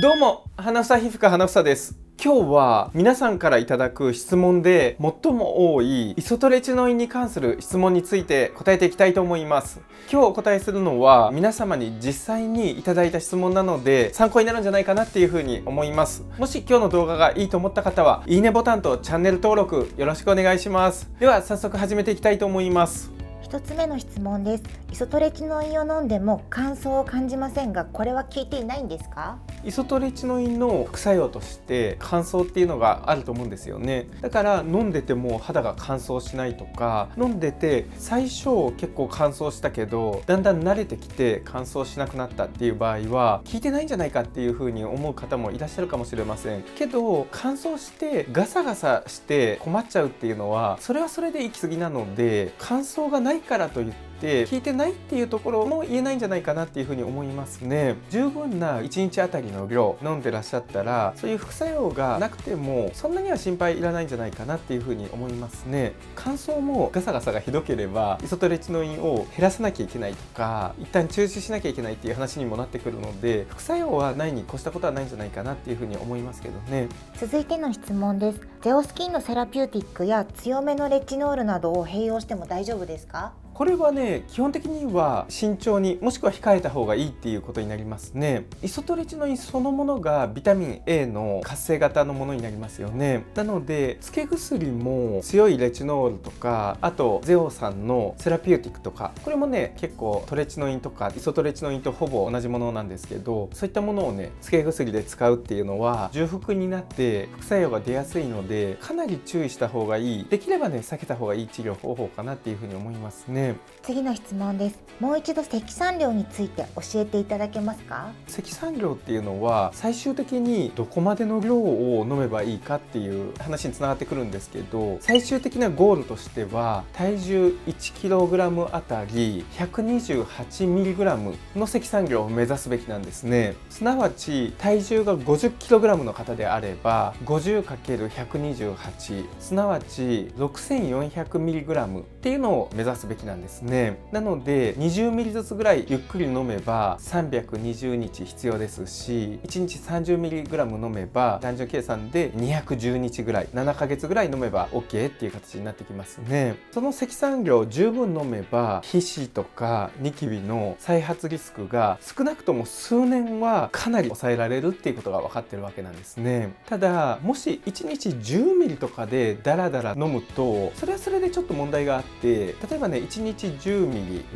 どうも花房皮膚科花房です。今日は皆さんからいただく質問で最も多いイソトレチノインに関する質問について答えていきたいと思います。今日お答えするのは皆様に実際にいただいた質問なので参考になるんじゃないかなっていうふうに思います。もし今日の動画がいいと思った方はいいねボタンとチャンネル登録よろしくお願いします。では早速始めていきたいと思います。1つ目の質問です。イソトレチノインを飲んでも乾燥を感じませんがこれは効いていないんですか？イソトレチノインの副作用として乾燥っていうのがあると思うんですよね。だから飲んでても肌が乾燥しないとか飲んでて最初結構乾燥したけどだんだん慣れてきて乾燥しなくなったっていう場合は効いてないんじゃないかっていう風に思う方もいらっしゃるかもしれません。けど乾燥してガサガサして困っちゃうっていうのはそれはそれで行き過ぎなので乾燥がないからといってて効いてないっていうところも言えないんじゃないかなっていうふうに思いますね。十分な1日あたりの量飲んでらっしゃったらそういう副作用がなくてもそんなには心配いらないんじゃないかなっていうふうに思いますね。乾燥もガサガサがひどければイソトレチノインを減らさなきゃいけないとか一旦中止しなきゃいけないっていう話にもなってくるので副作用はないに越したことはないんじゃないかなっていうふうに思いますけどね。続いての質問です。ゼオスキンのセラピューティックや強めのレチノールなどを併用しても大丈夫ですか？これはね基本的には慎重にもしくは控えた方がいいっていうことになりますね。イソトレチノインそのものがビタミン A の活性型のものになりますよね。なのでつけ薬も強いレチノールとかあとゼオさんのセラピューティックとかこれもね結構トレチノインとかイソトレチノインとほぼ同じものなんですけどそういったものをねつけ薬で使うっていうのは重複になって副作用が出やすいのでかなり注意した方がいい。できればね避けた方がいい治療方法かなっていうふうに思いますね。次の質問です。もう一度積算量について教えていただけますか？積算量っていうのは最終的にどこまでの量を飲めばいいかっていう話につながってくるんですけど最終的なゴールとしては体重 1kg あたり 128mg の積算量を目指すべきなんですね。すなわち体重が 50kg の方であれば 50×128 すなわち 6400mg っていうのを目指すべきなんですなんですね。なので 20ml ずつぐらいゆっくり飲めば320日必要ですし1日 30mg 飲めば単純計算で210日ぐらい7ヶ月ぐらい飲めば OK っていう形になってきますね。その積算量十分飲めば皮脂とかニキビの再発リスクが少なくとも数年はかなり抑えられるっていうことが分かってるわけなんですね。ただもし1日 10ml とかでダラダラ飲むとそれはそれでちょっと問題があって例えばね1 1日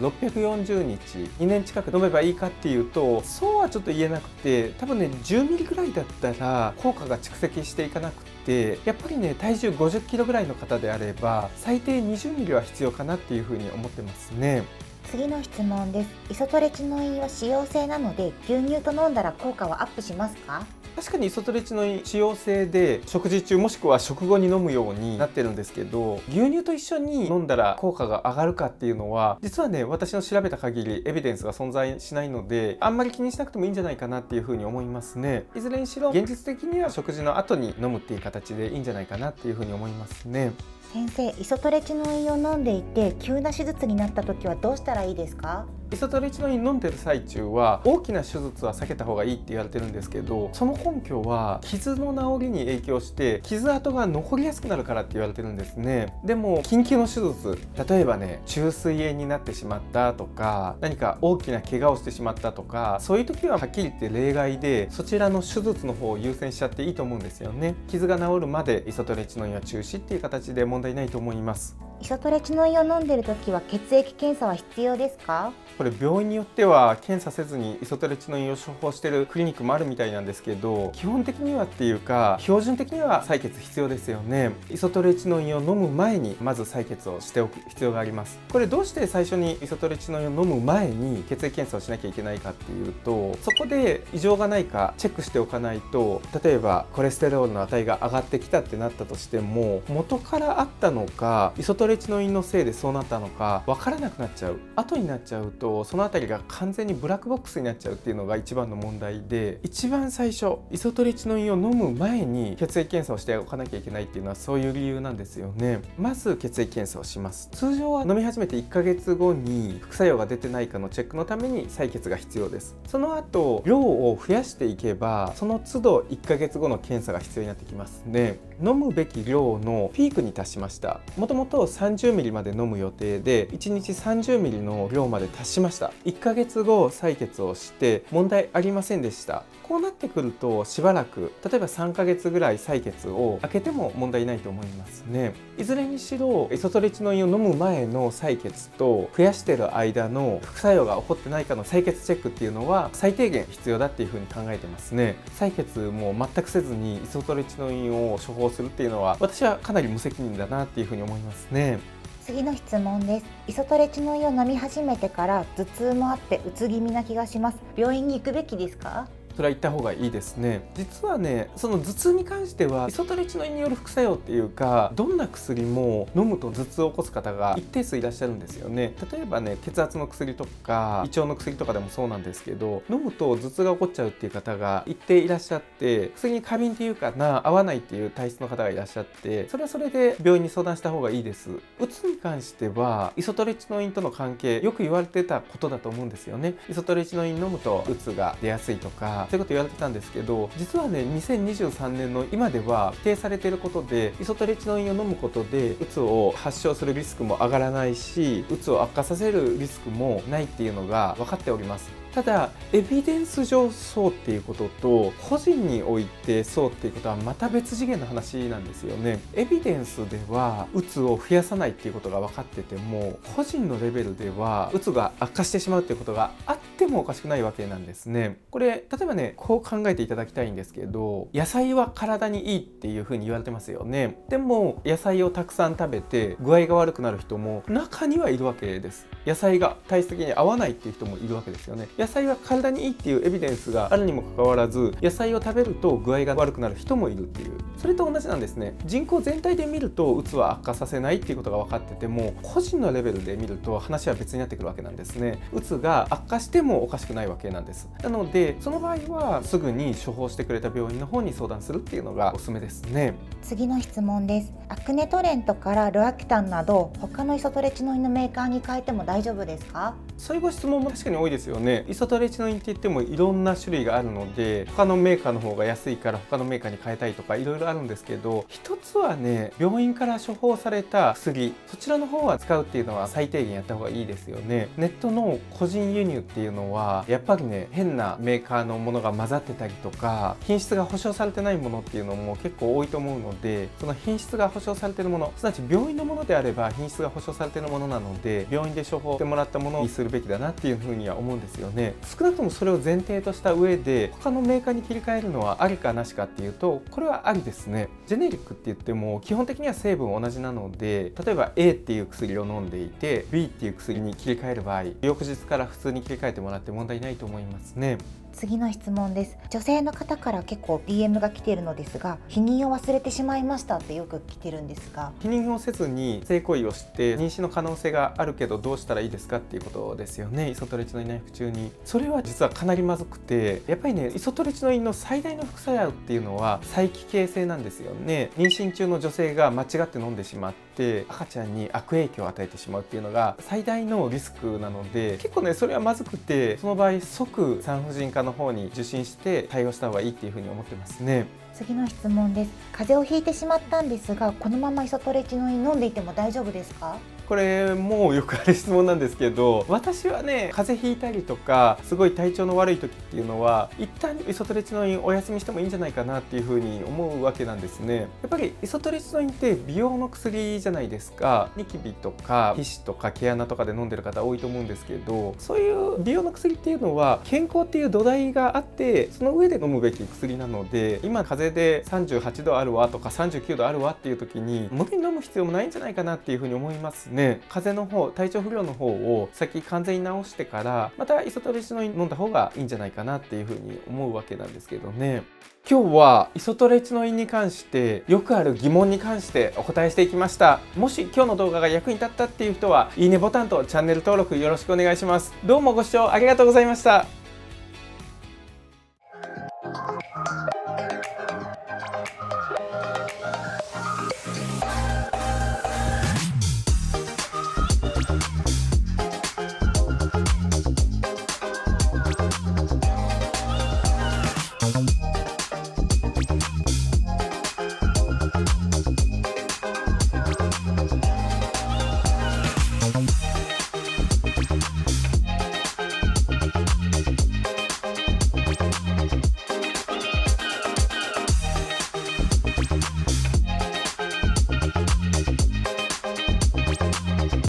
10ml640 日2年近く飲めばいいかっていうとそうはちょっと言えなくて多分ね 10ml ぐらいだったら効果が蓄積していかなくてやっぱりね体重 50kg ぐらいの方であれば最低 20ml は必要かなっていうふうに思ってますね。次の質問ですイソトレチノインは使用性なので牛乳と飲んだら効果はアップしますか？確かにイソトレチの使用性で食事中もしくは食後に飲むようになってるんですけど牛乳と一緒に飲んだら効果が上がるかっていうのは実はね私の調べた限りエビデンスが存在しないのであんまり気にしなくてもいいんじゃないかなっていうふうに思いますね。いずれにしろ現実的には食事の後に飲むっていう形でいいんじゃないかなっていうふうに思いますね。先生イソトレチノインを飲んでいて急な手術になった時はどうしたらいいですか？イソトレチノイン飲んでる最中は大きな手術は避けた方がいいって言われてるんですけどその根拠は傷の治りに影響して傷跡が残りやすくなるからって言われてるんですね。でも緊急の手術例えばね虫垂炎になってしまったとか何か大きな怪我をしてしまったとかそういう時ははっきり言って例外でそちらの手術の方を優先しちゃっていいと思うんですよね。傷が治るまでイソトレチノインは中止っていう形で問題ないと思います。イソトレチノインを飲んでる時は血液検査は必要ですか？これ病院によっては検査せずにイソトレチノインを処方してるクリニックもあるみたいなんですけど基本的にはっていうか標準的には採血必要ですよね。イソトレチノインを飲む前にまず採血をしておく必要があります。これどうして最初にイソトレチノインを飲む前に血液検査をしなきゃいけないかっていうとそこで異常がないかチェックしておかないと例えばコレステロールの値が上がってきたってなったとしても元からあったのかイソトトレチノインのせいでそうなったのか分からなくなっちゃう。後になっちゃうとその辺りが完全にブラックボックスになっちゃうっていうのが一番の問題で一番最初イソトレチノインを飲む前に血液検査をしておかなきゃいけないっていうのはそういう理由なんですよね。まず血液検査をします。通常は飲み始めて1ヶ月後に副作用が出てないかのチェックのために採血が必要です。その後量を増やしていけばその都度1ヶ月後の検査が必要になってきますね。飲むべき量のピークに達しました。もともと 30ml まで飲む予定で1日 30ml の量まで達しました。1ヶ月後採血をして問題ありませんでした。こうなってくるとしばらく例えば3ヶ月ぐらい採血を開けても問題ないと思いますね。いずれにしろイソトレチノインを飲む前の採血と増やしてる間の副作用が起こってないかの採血チェックっていうのは最低限必要だっていうふうに考えてますね。採血も全くせずにイソトレチノインを処方するっていうのは私はかなり無責任だなっていうふうに思いますね。次の質問です。イソトレチノインを飲み始めてから頭痛もあってうつ気味な気がします。病院に行くべきですか？それは言った方がいいですね。実はねその頭痛に関してはイソトレチノインによる副作用っていうかどんな薬も飲むと頭痛を起こす方が一定数いらっしゃるんですよね。例えばね血圧の薬とか胃腸の薬とかでもそうなんですけど飲むと頭痛が起こっちゃうっていう方が一定いらっしゃって薬に過敏っていうかな合わないっていう体質の方がいらっしゃってそれはそれで病院に相談した方がいいです。うつに関してはイソトレチノインとの関係よく言われてたことだと思うんですよね。イソトレチノイン飲むとうつが出やすいとかそういうこと言われてたんですけど実はね2023年の今では否定されていることでイソトレチノインを飲むことでうつを発症するリスクも上がらないしうつを悪化させるリスクもないっていうのが分かっております。ただエビデンス上そうっていうことと個人においてそうっていうことはまた別次元の話なんですよね。エビデンスではうつを増やさないっていうことが分かってても個人のレベルではうつが悪化してしまうっていうことがあってもおかしくないわけなんですね。これ例えばねこう考えていただきたいんですけど野菜は体にいいっていうふうに言われてますよね。でも野菜をたくさん食べて具合が悪くなる人も中にはいるわけです。野菜が体質的に合わないっていう人もいるわけですよね。野菜は体にいいっていうエビデンスがあるにもかかわらず野菜を食べると具合が悪くなる人もいるっていう。それと同じなんですね。人口全体で見るとうつは悪化させないっていうことが分かってても個人のレベルで見ると話は別になってくるわけなんですね。うつが悪化してもおかしくないわけなんです。なのでその場合はすぐに処方してくれた病院の方に相談するっていうのがおすすめですね。次の質問です。アクネトレントからルアキタンなど他のイソトレチノインのメーカーに変えても大丈夫ですか？そういうご質問も確かに多いですよね。イソトレチノインって言ってもいろんな種類があるので他のメーカーの方が安いから他のメーカーに変えたいとかいろいろあるんですけど一つはね病院から処方された薬そちらの方は使うっていうのは最低限やった方がいいですよね。ネットの個人輸入っていうのはやっぱりね変なメーカーのものが混ざってたりとか品質が保証されてないものっていうのも結構多いと思うのでその品質が保証されてるものすなわち病院のものであれば品質が保証されてるものなので病院で処方してもらったものにするべきだなっていうふうには思うんですよね。少なくともそれを前提とした上で他のメーカーに切り替えるのはありかなしかっていうとこれはありですね。ジェネリックって言っても基本的には成分同じなので例えば A っていう薬を飲んでいて B っていう薬に切り替える場合翌日から普通に切り替えてもらって問題ないと思いますね。次の質問です。女性の方から結構 DM が来ているのですが避妊を忘れてしまいましたってよく来てるんですが。避妊をせずに性行為をして妊娠の可能性があるけどどうしたらいいですかっていうことですよね。イソトレチノイン内服中に。それは実はかなりまずくてやっぱりねイソトレチノインの最大の副作用っていうのは再帰形性なんですよね。妊娠中の女性が間違って飲んでしまって赤ちゃんに悪影響を与えてしまうっていうのが最大のリスクなので結構ねそれはまずくてその場合即産婦人科の方に受診して対応した方がいいっていうふうに思ってますね。次の質問です。風邪をひいてしまったんですがこのままイソトレチノイン飲んでいても大丈夫ですか？これもうよくある質問なんですけど私はね風邪ひいたりとかすごい体調の悪い時っていうのは一旦イソトレチノインお休みしてもいいんじゃないかなっていうふうに思うわけなんですね。やっぱりイソトレチノインって美容の薬じゃないですか。ニキビとか皮脂とか毛穴とかで飲んでる方多いと思うんですけどそういう美容の薬っていうのは健康っていう土台があってその上で飲むべき薬なので今風邪で38度あるわとか39度あるわっていう時に無理に飲む必要もないんじゃないかなっていうふうに思いますね。ね風邪の方体調不良の方を先完全に治してからまたイソトレチノイン飲んだ方がいいんじゃないかなっていうふうに思うわけなんですけどね。今日はイソトレチノインに関してよくある疑問に関してお答えしていきました。もし今日の動画が役に立ったっていう人はいいねボタンとチャンネル登録よろしくお願いします。どうもご視聴ありがとうございました。